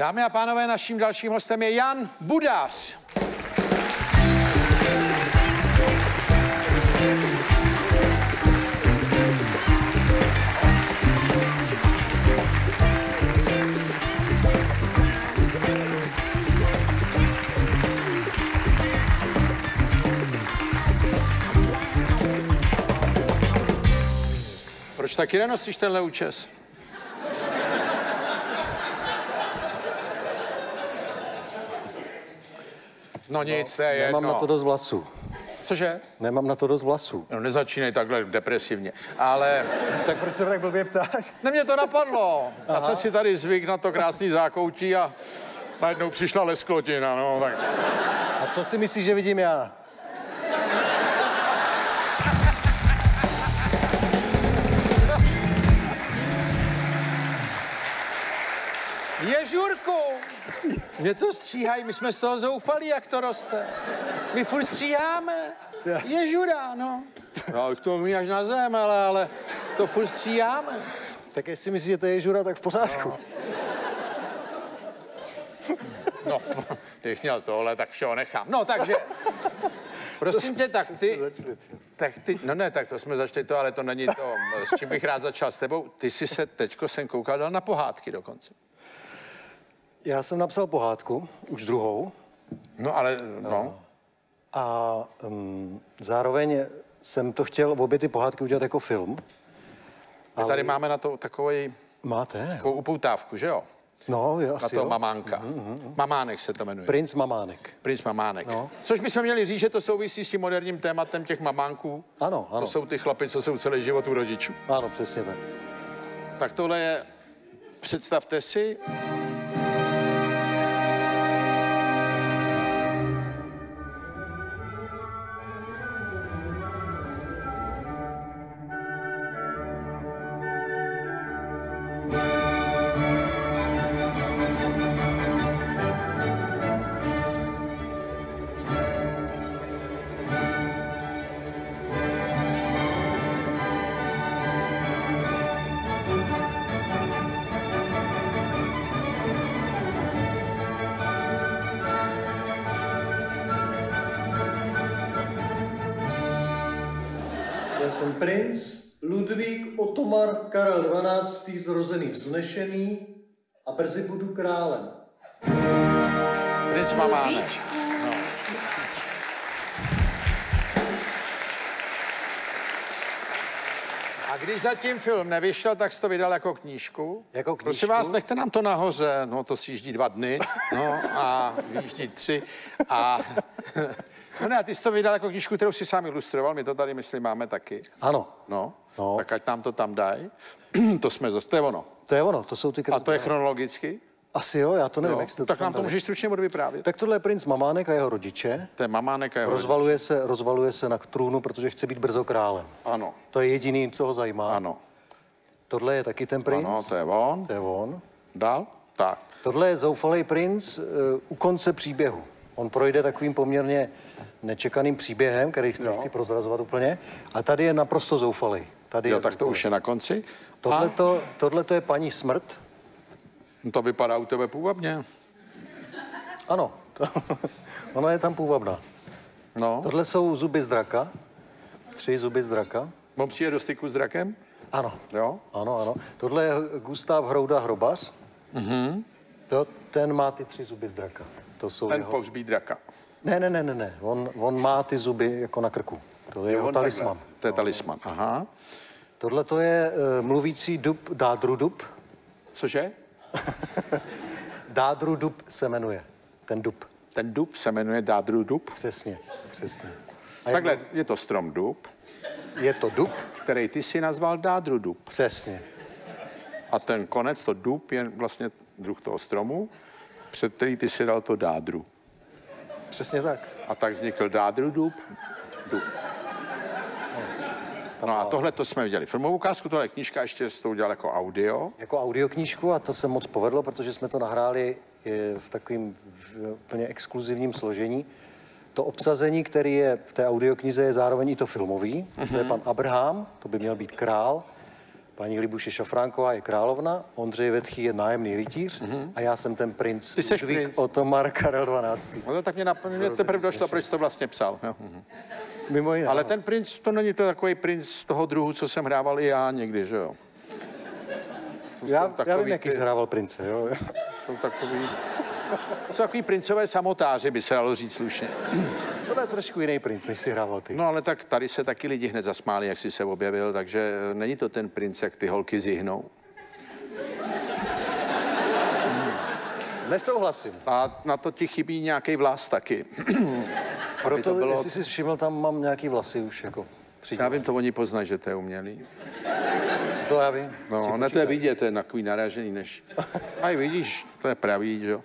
Dámy a pánové, naším dalším hostem je Jan Budář. Proč taky nenosíš tenhle účes? No nic, to je jedno. Nemám na to dost vlasů. Cože? Nemám na to dost vlasů. No nezačínej takhle depresivně. Ale Tak proč se tak blbě ptáš? ne, mě to napadlo. Já jsem si tady zvyk na to krásný zákoutí a najednou přišla lesklotina, no tak. A co si myslíš, že vidím já? Ježurku! Mě to stříhají, my jsme z toho zoufalí, jak to roste. My furt stříháme. Ježura, no. No, to umí až na zem, ale, ale to furt stříháme. Tak jestli myslíš, že to je žura, tak v pořádku. No, kdybych měl tohle, tak všeho nechám. No, takže, prosím tě, tak ty, tak ty, no ne, tak to jsme začali to, ale to není to, s čím bych rád začal s tebou. Ty jsi se teďko jsem koukal, dal na pohádky dokonce. Já jsem napsal pohádku, už druhou, No, ale, no, a um, zároveň jsem to chtěl obě ty pohádky udělat jako film. my tady máme na to takový, Máte? takovou upoutávku, že jo? No, Na asi to jo. mamánka. Mamánek se to jmenuje. Princ Mamánek. Princ Mamánek. No. Což bychom měli říct, že to souvisí s tím moderním tématem těch mamánků. Ano, ano. To jsou ty chlapy, co jsou celý život u rodičů. Ano, přesně tak. Tak tohle je, představte si, jsem princ Ludvík Otomar Karel 12. zrozený vznešený a brzy budu králem. princ Mamánek. No. A když zatím film nevyšel, tak jsi to vydal jako knížku. Jako Prosím knížku? vás, nechte nám to nahoře. No, to si dva dny. No, a vyjíždí tři. A... No ne, a ty jsi to vydal jako knížku, kterou si sám ilustroval. My to tady, myslím, máme taky. Ano, No, No. tak ať nám to tam dají. to jsme zase, to je ono. to je ono, to jsou ty A to je chronologicky? Asi jo, já to nevím, Jo. jak jste to Tak nám to můžeš stručně odvyprávět. Tak tohle je princ Mamánek a jeho rodiče. To je mamánek a jeho Rozvaluje se, rozvaluje se na trůnu, protože chce být brzo králem. Ano, To je jediný, co ho zajímá. ano. Tohle je taky ten princ. Ano, to je on. to je on. Dál? Tak. Tohle je zoufalý princ uh, u konce příběhu. On projde takovým poměrně nečekaným příběhem, který nechci prozrazovat úplně. A tady je naprosto zoufalý. Tady Jo, je tak to zoufalý. už je na konci. Tohle to, to je paní smrt. to vypadá u tebe půvabně. Ano, to, ona je tam půvabná. No, Tohle jsou zuby z draka. Tři zuby z draka. on přijde do styku s drakem? Ano. Jo. Ano, ano. Tohle je Gustav Hrouda Hrobař. Mm-hmm. To, ten má ty tři zuby z draka. To jsou Ten jeho... pohřbí draka. Ne, ne, ne, ne, ne. On, on má ty zuby jako na krku. To je jeho talisman. takhle. To je talisman, aha. Tohle to je uh, mluvící dub, dádru dub. Cože? Dádru dub se jmenuje. Ten dub. Ten dub se jmenuje Dádru dub. Přesně, přesně. A Takhle, je to strom dub, Je to dub? který ty si nazval Dádru dub. Přesně. A ten konec, to dub, je vlastně druh toho stromu, před který ty si dal to Dádru. Přesně tak. A tak vznikl Dádru dub, dub. No a tohle to jsme viděli. Filmovou ukázku, tohle je knížka, ještě jsi to udělal jako audio. Jako audioknížku a to se moc povedlo, protože jsme to nahráli eh, v takovým úplně exkluzivním složení. To obsazení, který je v té audioknize, je zároveň i to filmový. To je pan Abraham, to by měl být král. Paní Libuše Šafránková je královna, Ondřej Vetchý je nájemný rytíř a já jsem ten princ Mhm. Ty Ludvík princ. Otomar Karel 12. No, tak mě, nap- mě teprve došlo, proč to vlastně psal. Jo. Mimo jiné. Ale ten princ, to není to takový princ toho druhu, co jsem hrával i já někdy, že jo? já, já takový vím, jaký ty- jsi hrával prince, jo. Jsou takový... To jsou takový princové samotáři, by se dalo říct slušně. To je trošku jiný princ, než jsi hrával ty. No ale tak tady se taky lidi hned zasmáli, jak jsi se objevil, takže eh, není to ten princ, jak ty holky zihnou. Nesouhlasím. A na to ti chybí nějaký vlas taky. Proto, to bylo- jestli jsi všiml, tam mám nějaký vlasy už jako při Já vím, to oni poznají, že to je umělý. To já vím. No, ne to je vidět, to je takový naražený než... A vidíš, to je pravý, že jo.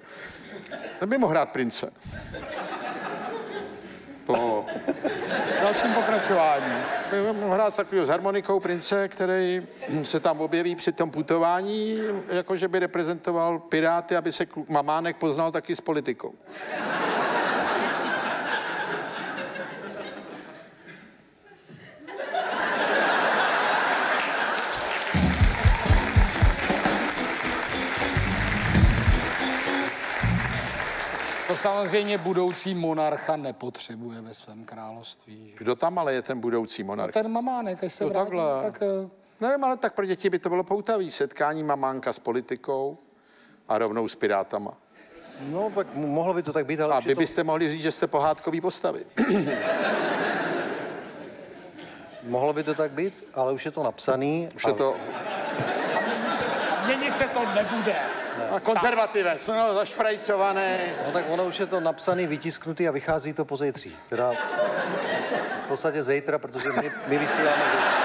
Ten by mohl hrát prince. Po... Dalším pokračování. mohl hrát takového s harmonikou prince, který se tam objeví při tom putování, jakože by reprezentoval Piráty, aby se mamánek poznal taky s politikou. To samozřejmě budoucí monarcha nepotřebuje ve svém království. že? Kdo tam ale je ten budoucí monarch? Ten mamánek, až se No vrátí, takhle. tak eh, Nevím, ale tak pro děti by to bylo poutavý. Setkání mamánka s politikou a rovnou s pirátama. No, tak mohlo by to tak být, ale A už vy je to, byste mohli říct, že jste pohádkový postavy. mohlo by to tak být, ale už je to napsaný. Už je to měnit se to nebude. A konzervativé, no, zašprajcované. No tak ono už je to napsaný, vytisknutý a vychází to po zítří. Teda v podstatě zítra, protože my, my vysíláme zítra.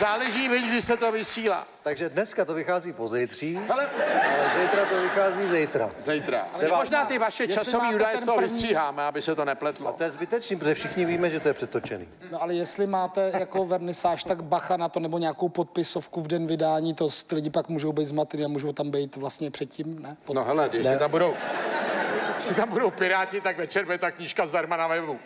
Záleží, viď, kdy se to vysílá. Takže dneska to vychází po zítří, Ale ale zítra to vychází zítra. zítra. Ale Devá- možná ty vaše Jestli časové údaje z toho první- vystříháme, aby se to nepletlo. To je zbytečný, protože všichni víme, že to je přetočený. No ale jestli máte jako vernisáž, tak bacha na to, nebo nějakou podpisovku v den vydání, to s- ty lidi pak můžou být zmatený a můžou tam být vlastně předtím, ne? Pod... No hele, když si tam budou, si tam budou piráti, tak večer bude ta knížka zdarma na webu.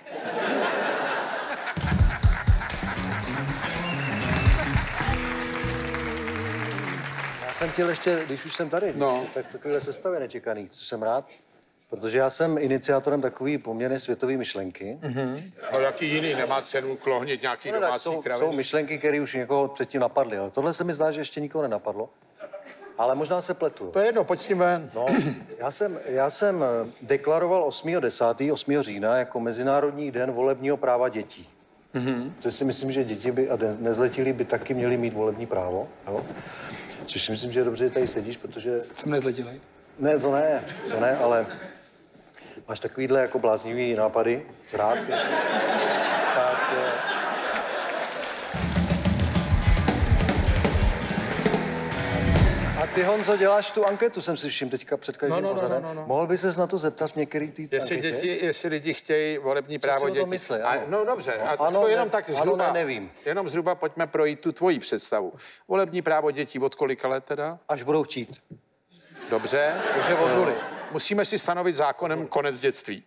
Já jsem chtěl ještě, když už jsem tady, No. tak takovéhle sestavě nečekaný, což jsem rád, protože já jsem iniciátorem takový poměrně světové myšlenky. No jaký jiný, nemá cenu klohnit nějaký No, tak jsou, jsou myšlenky, které už někoho předtím napadly, ale tohle se mi zdá, že ještě nikoho nenapadlo. Ale možná se pletu. To je jedno, pojď s tím ven. No, já jsem, já jsem eh, deklaroval 8.10., 8. října jako Mezinárodní den volebního práva dětí. Mm-hmm. Což si myslím, že děti by, a ne- nezletilí by taky měli mít volební právo. Jo? Což si myslím, že je dobře, že tady sedíš, protože Jsem nezletilej. ne, to ne, to ne, ale máš takovýhle jako bláznivý nápady, rád. Ty, Honzo, děláš tu anketu, jsem si všiml teďka před každým No, no, no, pořadem. no, no. Mohl by ses na to zeptat v některý té Jestli, anketě? děti, jestli lidi chtějí volební právo si o tom dětí. myslí, A, ano. no dobře, a Ano, to jenom ne- tak ano, zhruba. ne, nevím. Jenom zhruba pojďme projít tu tvoji představu. Volební právo dětí od kolika let teda? Až budou chtít. Dobře. Takže od nuly. Musíme si stanovit zákonem konec dětství.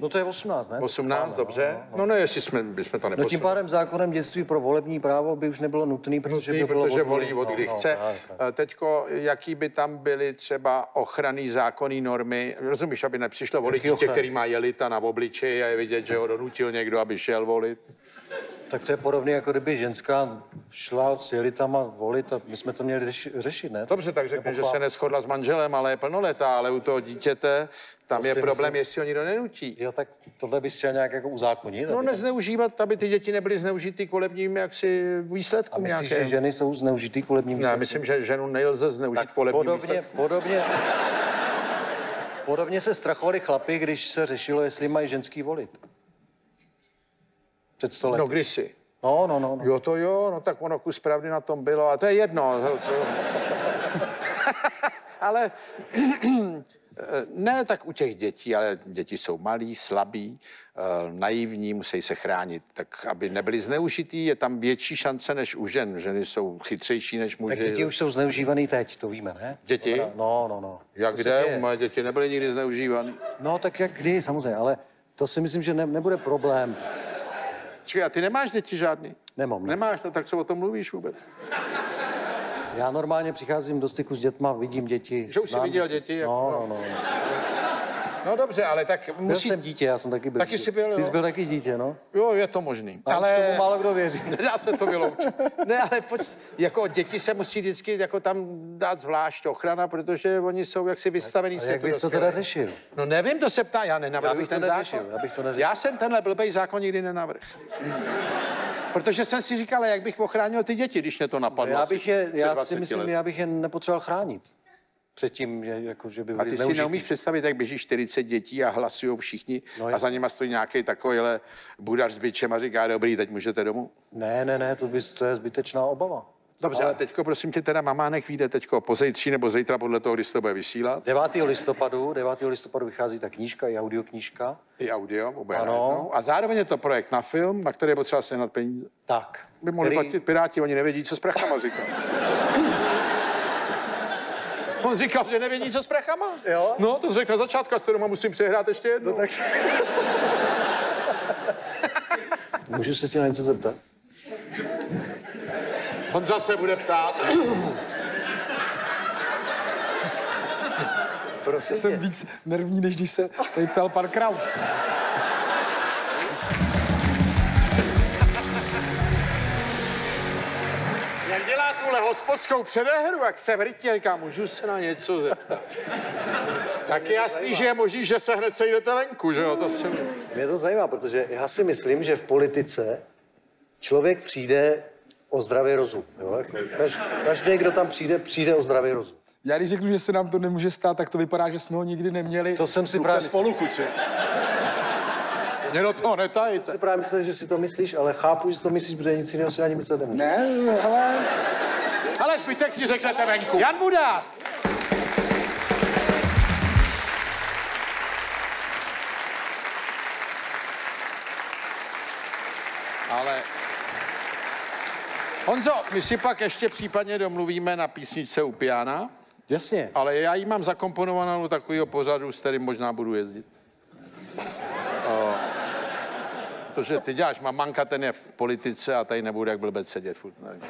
No to je 18, ne? 18, dobře. No ne, jestli jsme, bychom to No tím neposunuli. pádem zákonem dětství pro volební právo by už nebylo nutný, protože by Nutný, bylo protože volí od No, kdy no, chce. tak, tak. Eh, Teďko, jaký by tam byly třeba ochranný zákonný normy, rozumíš, aby nepřišlo volit dítě, který má jelita na obličeji a je vidět, že ho donutil někdo, aby šel volit. Tak to je podobné, jako kdyby ženská šla s jelitama volit a my jsme to měli řeši, řešit, ne? Dobře, tak řekne, že se neschodla s manželem, ale je plnoletá, ale u toho dítěte tam To je problém, myslím- jestli ho nikdo nenutí. Jo, tak tohle bys chtěl nějak jako uzákonit? No nezneužívat, aby ty děti nebyly zneužitý k volebním jaksi a výsledkům myslíš, nějakým. že ženy jsou zneužitý k volebním Já výsledkům? myslím, že ženu nelze zneužít k volebním Podobně, výsledkům. podobně, podobně se strachovali chlapi, když se řešilo, jestli mají ženský volit. Před stolety. No kdysi. No, no, no. no. Jo, to jo, no tak ono kus pravdy na tom bylo, a to je jedno. Ale ne tak u těch dětí, ale děti jsou malí, slabí, eh, naivní, musí se chránit, tak aby nebyli zneužitý, je tam větší šance než u žen. Ženy jsou chytřejší než muži. Tak děti už jsou zneužívaný teď, to víme, ne? Děti? No, no, no. Jak To kde? Moje děti nebyly nikdy zneužívané. No, tak jak kdy, samozřejmě, ale To si myslím, že ne, nebude problém. Čekaj, a ty nemáš děti žádný? Nemám, ne. Nemáš, no tak co o tom mluvíš vůbec? Já normálně přicházím do styku s dětma, vidím děti. Že už jsi viděl děti, jako- No, no, no. No dobře, ale tak Byl musí... jsem dítě, já jsem taky byl. Taky dítě. jsi byl, Ty jsi byl taky dítě, no. Jo, je to možný. Ale Ale tomu málo kdo věří. nedá se to vyloučit. Ne, ale pojď, jako děti se musí vždycky jako tam dát zvlášť ochrana, protože oni jsou jaksi vystavený A jak světu. bys to teda řešil? No nevím, to se ptá, já Já nenavrhuji ten neřešil, zákon. já bych to neřešil. Já jsem tenhle blbej zákon nikdy nenavrhl. Protože jsem si říkal, jak bych ochránil ty děti, když mě to napadlo. Já asi bych je, já 20 si myslím, lety. já bych je nepotřeboval chránit. Předtím, že, jako, že by A byli ty si zneužití. neumíš představit, jak běží 40 dětí a hlasují všichni No, a za nima stojí nějaký takovýhle budař s bičem a říká, dobrý, teď můžete domů. Ne, ne, ne, to, bys, to je zbytečná obava. Dobře, ale teďko prosím tě, teda mamánek vyjde teďko pozejtří nebo zítra podle toho, kdy se to bude vysílat. 9. listopadu, 9. listopadu vychází ta knížka i audioknížka. I audio, oboje Ano. najednou. A zároveň je to projekt na film, na který je potřeba sehnat peníze. Tak. By mohli platit Piráti, oni nevědí, co s prachama říká. On říkal, že nevědí, co s prachama. Jo? No, to řekl na začátku, a s doma musím přehrát ještě jednou. No, tak... Můžu se tě na něco zeptat? On zase bude ptát. Prosím Jsem víc nervní, než když se tady ptal pan Kraus. Hospodskou předehru, jak se vrtí, říká, můžu se na něco zeptat. Tak je jasný, že je možný, že se hned sejdete venku, že jo? To se... Mě to zajímá, protože já si myslím, že v politice člověk přijde o zdravý rozum. Jo? Kaž, každý, kdo tam přijde, přijde o zdravý rozum. Já když řeknu, že se nám to nemůže stát, tak to vypadá, že jsme ho nikdy neměli. To jsem si právě spolu, kuci. Mě do toho netajte. si právě myslel, že si to myslíš, ale chápu, že to myslíš, protože nic jiného si ani myslet nemůžu. Ne, ale Ale zbytek si řeknete venku. Jan Budás! Ale... Honzo, my si pak ještě případně domluvíme na písničce u piana, Jasně. ale já ji mám zakomponovanou do takového pořadu, s kterým možná budu jezdit. O, protože ty děláš mamanka, ten je v politice a tady nebude jak blbec sedět furt. nevím.